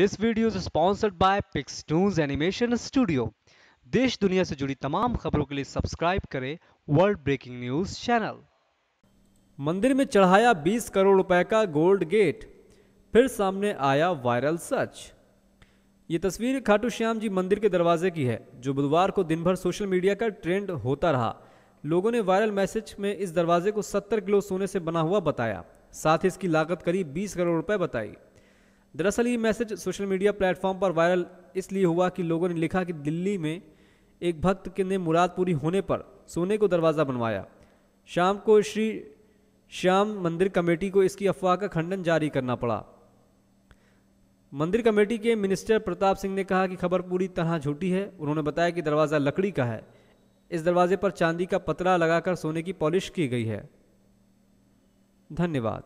This video is sponsored by Pixtoons animation studio देश दुनिया से जुड़ी तमाम खबरों के लिए सब्सक्राइब करें वर्ल्ड ब्रेकिंग न्यूज़ चैनल मंदिर में चढ़ाया 20 करोड़ रुपए का गोल्ड गेट, फिर सामने आया वायरल सच ये तस्वीर खाटू श्याम जी मंदिर के दरवाजे की है, जो बुधवार को दिन भर सोशल मीडिया का ट्रेंड होता रहा. लोगों ने वायरल मैसेज में इस दरवाजे को 70 किलो सोने से बना हुआ बताया. साथ ही इसकी लागत करीब 20 करोड़ रुपए बताई। दरअसल ये मैसेज सोशल मीडिया प्लेटफॉर्म पर वायरल इसलिए हुआ कि लोगों ने लिखा कि दिल्ली में एक भक्त के ने मुराद पूरी होने पर सोने को दरवाज़ा बनवाया। शाम को श्री श्याम मंदिर कमेटी को इसकी अफवाह का खंडन जारी करना पड़ा। मंदिर कमेटी के मिनिस्टर प्रताप सिंह ने कहा कि खबर पूरी तरह झूठी है। उन्होंने बताया कि दरवाज़ा लकड़ी का है। इस दरवाजे पर चांदी का पतरा लगाकर सोने की पॉलिश की गई है। धन्यवाद।